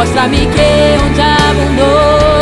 Mostra-me que é onde abundou